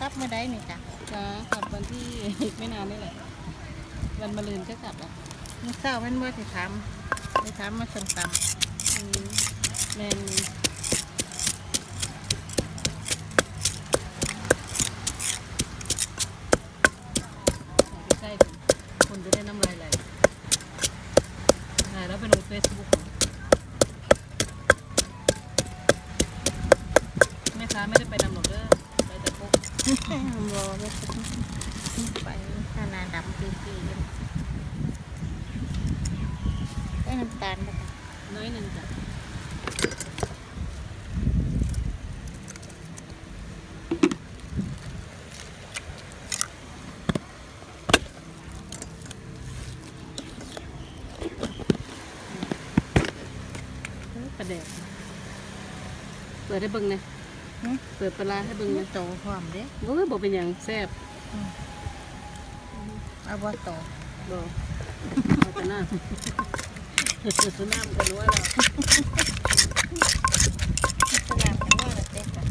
กลับเมื่อใดนี่จ้ะจ้ากลับวันที่อีกไม่นานนี่แหละวันมะรืนก็กลับแล้วมื้อเช้าแม่นบ่สิถามสิถามมาส้มตำอืมแมนใกล้ๆคนจะได้น้ำลายไหลถ่ายแล้วไปลงเฟซบุ๊กแม่ค้าไม่ได้ไปนำหรอกเด้อไปแต่ พวกบ่บ่ไปถ้าหน้าดำปีๆอยู่ได้น้ำตาลบ่จ้ะน้อยหนึ่งจ้ะเอ้ยประเด็กเปิดให้เบิ่งนะหึเปิดปลาร้าให้เบิ่งมื้นะอโตพร้อมเด้โอ้ยบอกเป็นอย่างแซ่บเอาบ่โตบอกเอาแต่หน้าหน้ามันก็รู้ว่าเรา สลามจังว่าละเด้จ้ะ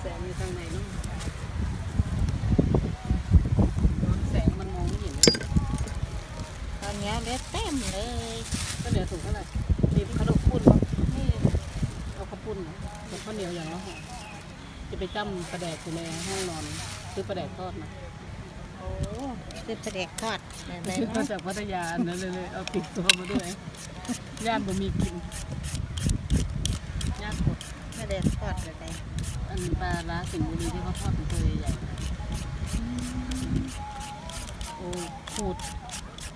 แสงอยู่ทางไหนเนาะแสงมันมองไม่เห็นเลย ตอนนี้เหลือเต็มเลย ก็เหลือถุงเท่าไหร่มีขนมปุ้นปะนี่เอาข้าวปุ้นเหรอกับข้าว เหนียวอย่างละห่อจะไปจ้ำปลาแดกอยู่ในห้องนอนซื้อปลาแดกทอดมาโอ้คือปลาแดกทอดแบบไหนมาเนาะจากพัทยานั่นเลยเลยเอาติดตัวมาด้วยย่านบ่มีกินย่านกดปลาแดกทอดแบบไหนอันปลาร้าสิงห์บุรีที่เขาทอดเป็นตัวใหญ่ๆโอ้ขูด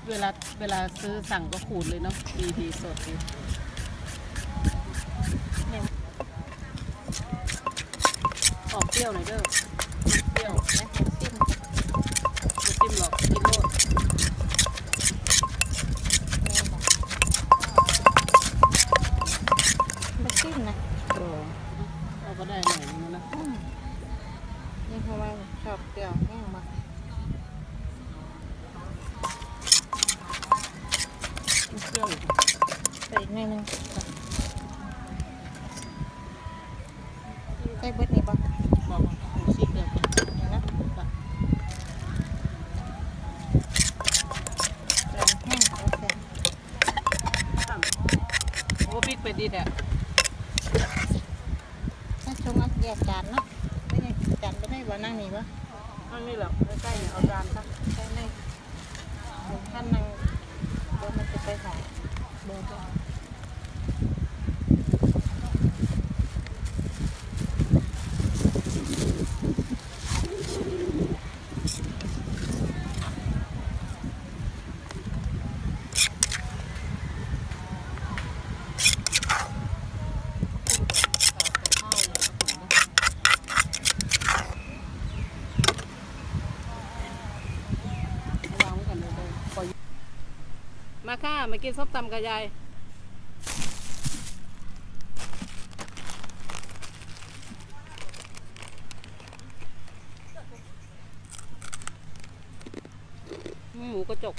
เวลาเวลาซื้อสั่งก็ขูดเลยเนาะดีดีสดดี รี้ยวหน่อยเด้อเปรี้ยวนะเห็นซิมไม่จิ้มหรอกกินโลดมาซิมนะโอ้เราก็ได้หน่อยนึงนะอืมนี่เพราะว่าชอบเปรี้ยวแห้งมากเปรี้ยวอยู่ใส่อีกหน่อยหนึงใส่เบิดนี่บ่ บอกว่าหมูชีเกลือก่อน เดี๋ยวนะแรงแห้งเขาใส่ สั่งโอ้พริกเป็ดดีแหละ ถ้าชงเอาแยกจานเนาะไม่ได้จานไม่ได้บ่นั่งนี่บ่ อันนี้แหละใกล้ๆเนี่ยเอาจานสัก ใช่เลยท่านนั่งเดี๋ยวมันจะไปหา เบอร์บ่ วางไว้ก่อนเลยเลยขอ มากินส้มตำกับยายหมูกระจก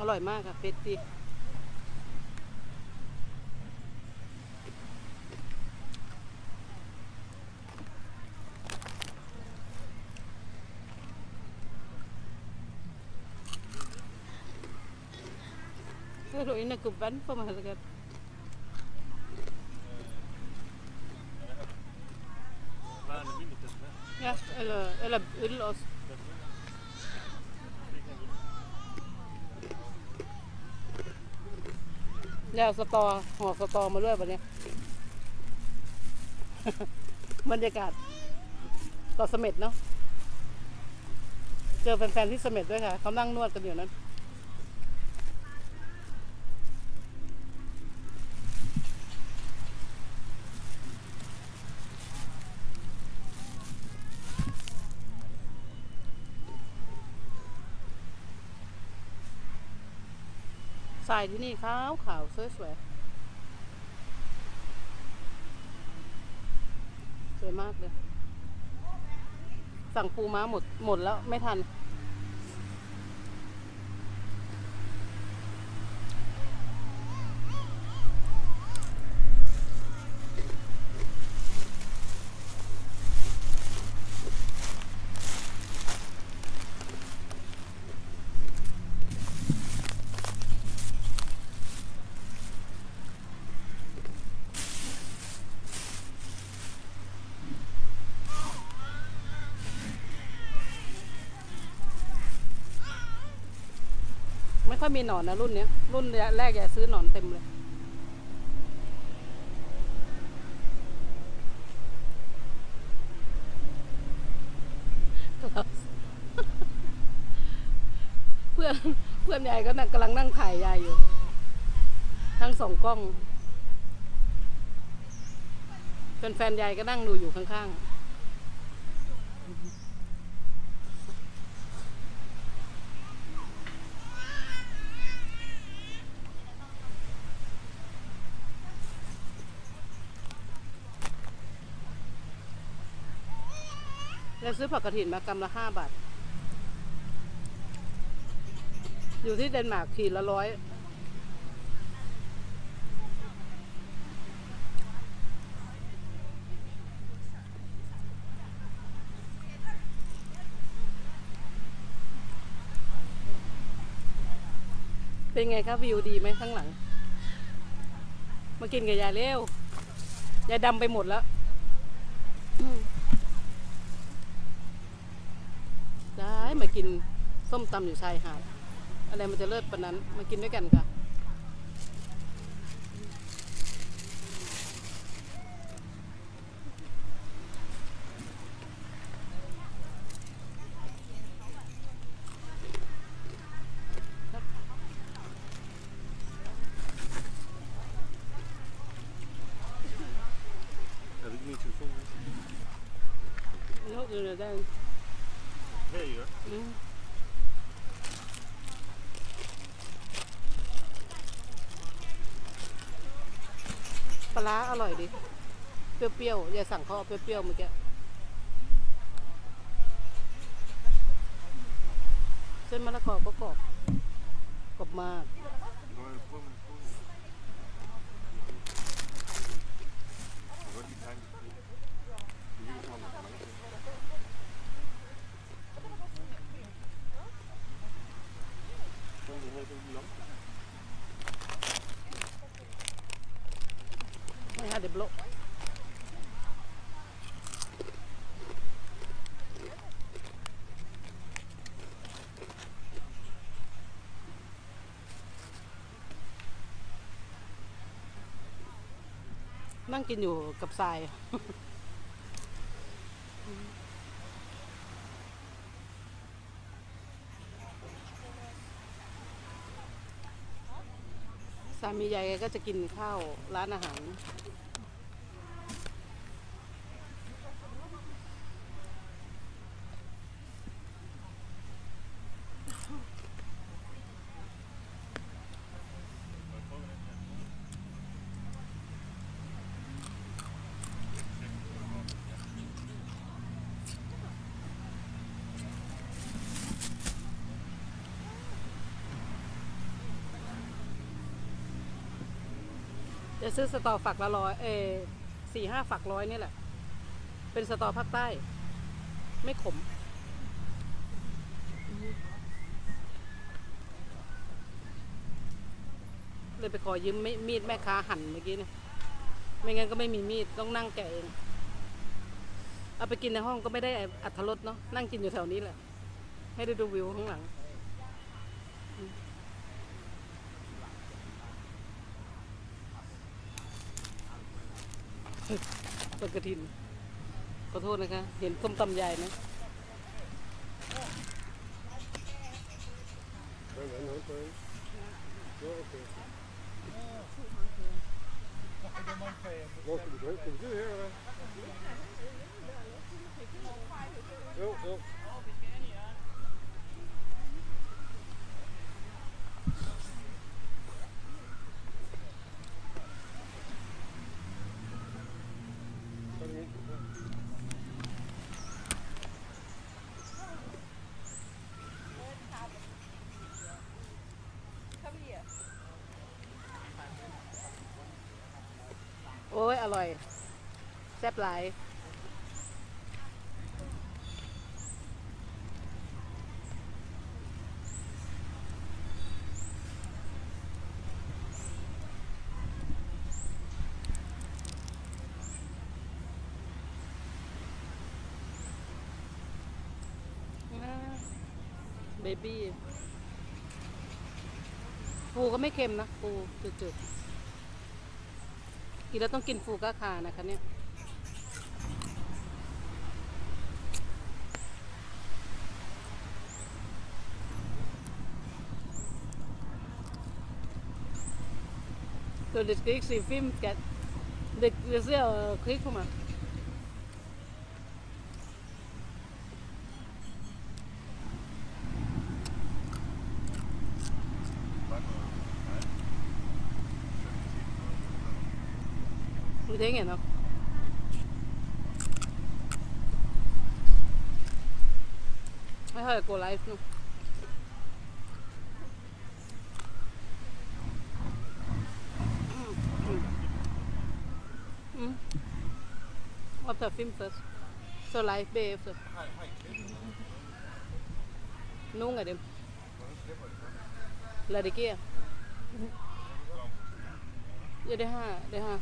อร่อยมากค่ะเป็ดดี Pero inakuban pa mahalaga. Ja, eller, eller ull også. แล้วสตอห่อสตอมาด้วยวันนี้ บรรยากาศต่อเสม็ดเนาะเจอแฟนๆที่เสม็ดด้วยค่ะเขานั่งนวดกันอยู่นั้น ทรายที่นี่ขาวขาวสวยสวยสวยมากเลย สั่งปูม้าหมดหมดแล้วไม่ทัน ไม่ ค่อยมีหนอนนะรุ่นเนี้ย รุ่นแรกแกซื้อหนอนเต็มเลย เพื่อนเพื่อนยายก็นั่งกำลังนั่งถ่ายยายอยู่ ทั้งสองกล้องแฟนๆยายก็นั่งดูอยู่ข้างๆ ซื้อผักกระถินมากำละห้าบาท อยู่ที่เดนมาร์กขีดละร้อยเป็นไงครับวิวดีไหมข้างหลัง มากินกับยายเร็วยายดำไปหมดแล้วอืม ได้ มากินส้มตำอยู่ชายหาดอะไรมันจะเลิศปานนั้น มากินด้วยกันค่ะ Avec mes chaussons. โลกอื่นได้ There you go. อืมปลา ร้าอร่อยดิ เปรี้ยวๆ อย่าสั่งเขาเอาเปรี้ยวๆเมื่อกี้ เส้นมะละกอก็กรอบ กรอบมาก นั่งกินอยู่กับทราย สามียายแกก็จะกินข้าวร้านอาหาร จะซื้อสตอฝักละร้อยเอสี่ห้าฝักร้อยนี่แหละ เป็นสตอภาคใต้ ไม่ขม เลยไปขอยืมไม่มีดแม่ค้าหั่นเมื่อกี้เนี่ยไม่งั้นก็ไม่มีมีดต้องนั่งแกะเองเอาไปกินในห้องก็ไม่ได้อัตรสเนาะนั่งกินอยู่แถวนี้แหละ ให้ได้ดูวิวข้างหลัง ต้นกระถินขอโทษนะคะ เห็นส้มตำใหญ่ไหม Hang on, hold on. Ja, okej. ร่อย แซ่บหลายเบบี้ปูก็ไม่เค็มนะ ปูจืดๆ กินแล้วต้องกินฟูก้าคานะคะเนี่ยตัวเด็กๆสีฟิล์มแกเด็กเสื้อคลิกเข้ามา thế nghe không hơi hơi của lại luôn ừ. ừ. After film first. So live be after. Nu nga dem. Lade kia. Ja det her, det her.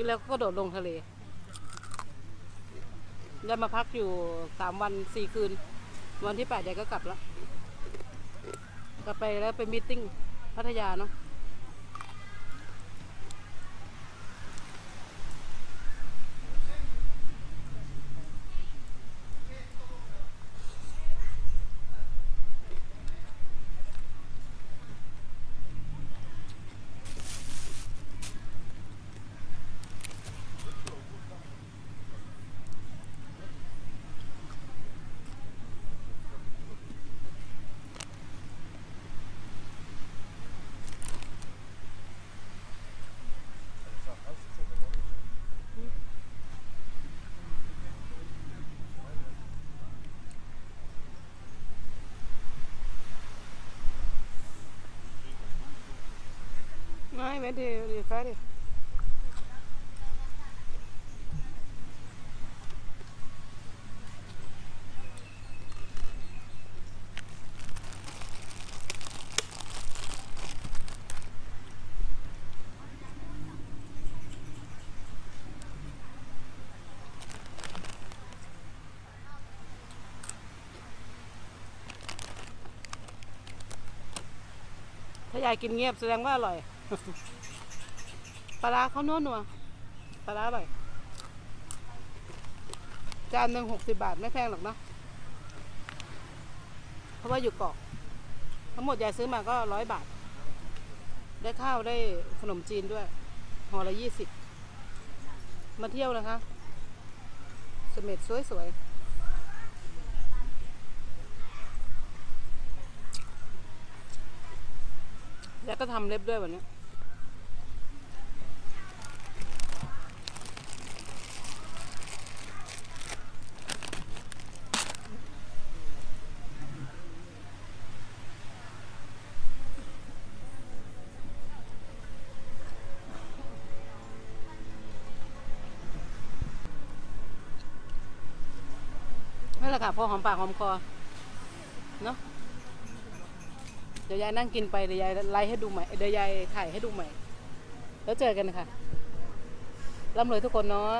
กินแล้วก็โดดลงทะเลได้มาพักอยู่สามวันสี่คืน วันที่แปดยายก็กลับแล้วกลับไปแล้วไปมีติ้งพัทยาเนาะ Nej, men det, det er færdigt. ถ้ายายกิ ปลาร้าเขาโนัวนัวปลาร้าอร่อยจานหนึ่งหกสิบาทไม่แพงหรอกเนาะเพราะว่าอยู่เกาะทั้งหมดยายซื้อมาก็ร้อยบาท ได้ข้าวได้ขนมจีนด้วยห่อละยี่สิบมาเที่ยวนะคะเสม็ดสวยๆแล้วก็ทำเล็บด้วยวันนี้ แหละค่ะพอหอมปากหอมคอเนาะเดี๋ยวยายนั่งกินไปเดี๋ยวยายไลฟ์ให้ดูใหม่เดี๋ยวยายถ่ายให้ดูใหม่ แล้วเจอกันค่ะร่ำรวยทุกคนเนาะ